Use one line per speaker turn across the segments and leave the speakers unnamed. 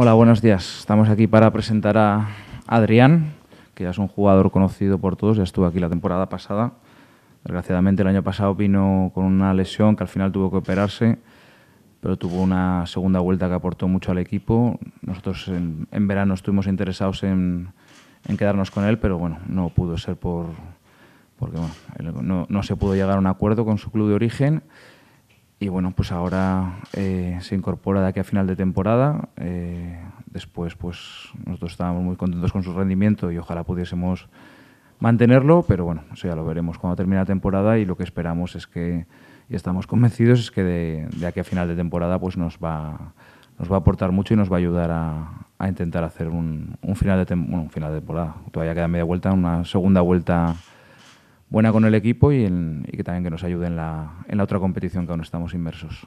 Hola, buenos días. Estamos aquí para presentar a Adrián, que ya es un jugador conocido por todos, ya estuvo aquí la temporada pasada. Desgraciadamente el año pasado vino con una lesión que al final tuvo que operarse, pero tuvo una segunda vuelta que aportó mucho al equipo. Nosotros en, verano estuvimos interesados en, quedarnos con él, pero bueno, no pudo ser por porque bueno, no se pudo llegar a un acuerdo con su club de origen y bueno, pues ahora eh, se incorpora de aquí a final de temporada. Eh, después, pues nosotros estábamos muy contentos con su rendimiento y ojalá pudiésemos mantenerlo, pero bueno, eso ya lo veremos cuando termine la temporada y lo que esperamos es que, y estamos convencidos, es que de, aquí a final de temporada pues nos va, nos va a aportar mucho y nos va a ayudar a, intentar hacer un, final de un final de temporada. Todavía queda media vuelta, una segunda vuelta buena con el equipo y, que también que nos ayude en la, en la otra competición que aún estamos inmersos.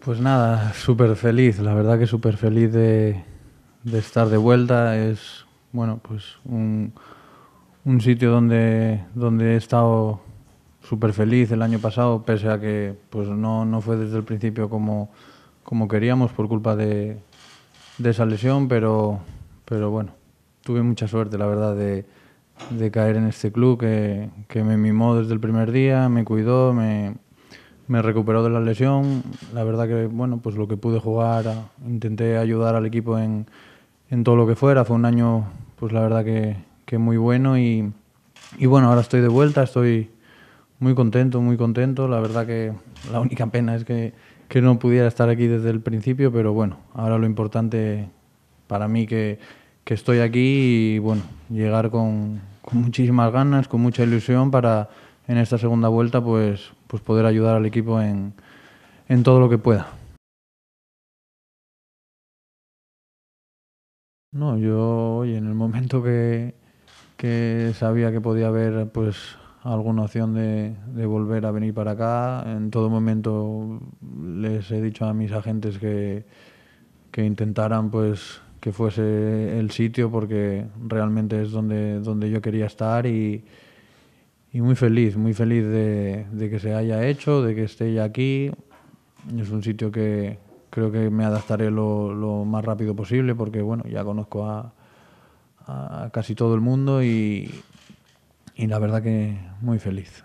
Pues nada, súper feliz, la verdad que súper feliz de, estar de vuelta. Es bueno, pues un, un sitio donde, donde he estado súper feliz el año pasado, pese a que pues no, no fue desde el principio como, como queríamos por culpa de, de esa lesión, pero, pero bueno, tuve mucha suerte, la verdad, de, caer en este club que, me mimó desde el primer día, me cuidó, me, me, recuperó de la lesión. La verdad que, bueno, pues lo que pude jugar, intenté ayudar al equipo en, en todo lo que fuera. Fue un año, pues la verdad que, que muy bueno y, y, bueno, ahora estoy de vuelta, estoy muy contento, muy contento. La verdad que la única pena es que, que no pudiera estar aquí desde el principio, pero bueno, ahora lo importante para mí que que estoy aquí y bueno, llegar con, muchísimas ganas, con mucha ilusión para en esta segunda vuelta pues, pues poder ayudar al equipo en, en todo lo que pueda. No, yo oye, en el momento que, que sabía que podía haber pues alguna opción de, de, volver a venir para acá, en todo momento les he dicho a mis agentes que, que intentaran pues que fuese el sitio porque realmente es donde, donde yo quería estar y, muy feliz, muy feliz de, que se haya hecho, de que esté ya aquí. Es un sitio que creo que me adaptaré lo, más rápido posible porque bueno, ya conozco a, a casi todo el mundo y, y la verdad que muy feliz.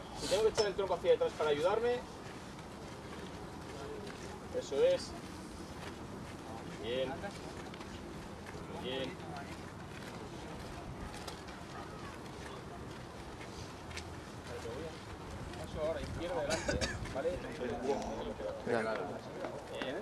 Si tengo que echar el tronco hacia detrás para ayudarme, eso es. Bien. Bien. Eso ahora, izquierda adelante, ¿vale? Bien.